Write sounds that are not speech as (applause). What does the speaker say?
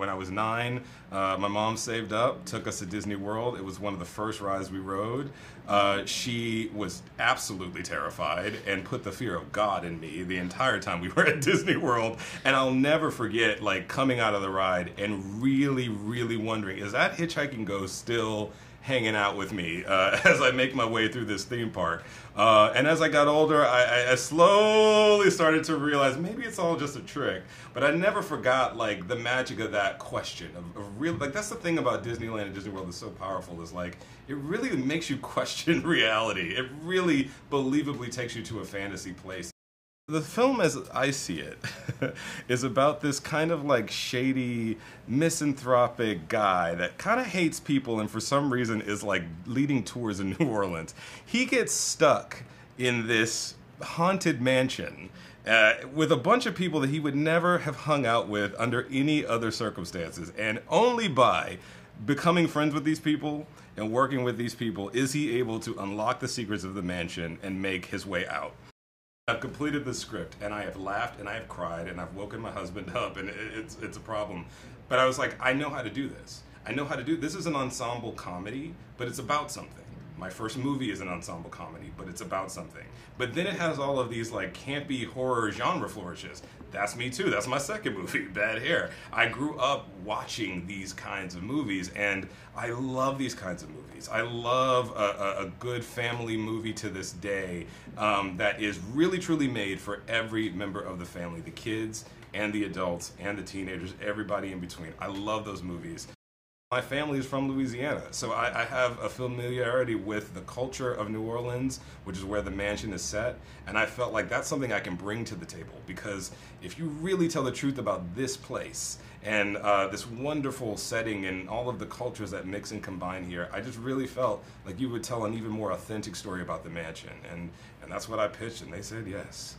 When I was nine, uh, my mom saved up, took us to Disney World. It was one of the first rides we rode. Uh, she was absolutely terrified and put the fear of God in me the entire time we were at (laughs) Disney World. And I'll never forget, like, coming out of the ride and really, really wondering, is that Hitchhiking Ghost still hanging out with me uh, (laughs) as I make my way through this theme park. Uh, and as I got older, I, I, slowly started to realize maybe it's all just a trick. But I never forgot like the magic of that question of, of real. Like that's the thing about Disneyland and Disney World is so powerful. Is like it really makes you (laughs) question reality. It really believably takes you to a fantasy place. The film, as I see it, (laughs) is about this kind of like shady, misanthropic guy that kind of hates people and for some reason is like leading tours in (laughs) New Orleans. He gets stuck in this haunted mansion uh, with a bunch of people that he would never have hung out with under any other circumstances. And only by becoming friends with these people and working with these people is he able to unlock the secrets of the mansion and make his way out. I've completed the script and I have laughed and I have cried and I've woken my husband (laughs) up and it's it's a problem. But I was like, I know how to do this. I know how to do this is an ensemble comedy, but it's about something. My first movie is an ensemble comedy, but it's about something. But then it has all of these like campy horror genre flourishes. That's me too. That's my second movie, (laughs) Bad Hair. I grew up watching these kinds of movies, and I love these kinds of movies. I love a, a, a good family movie to this day um, that is really truly made for every member of the family, the kids and the adults and the teenagers, everybody in between. I love those movies. My family is from Louisiana, so I, I, have a familiarity with the culture of New Orleans, which is where the mansion is set, and I felt like that's something I can bring to the table because if you really tell the truth about this place and uh, this wonderful setting and all of the cultures that mix and combine here, I just really felt like you would tell an even more authentic story about the mansion, and, and that's what I pitched, and they said yes.